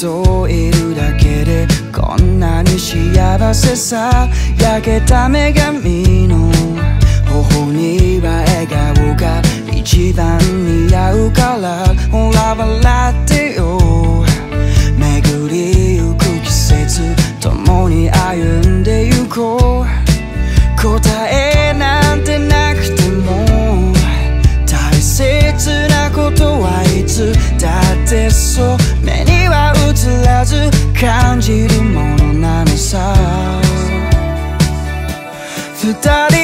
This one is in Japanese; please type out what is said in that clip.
といるだけでこんなに幸せさ焼けた女神の頬には笑顔が一番似合うから。ほら笑ってよ巡りゆく季節共に歩んでゆこう。答え to die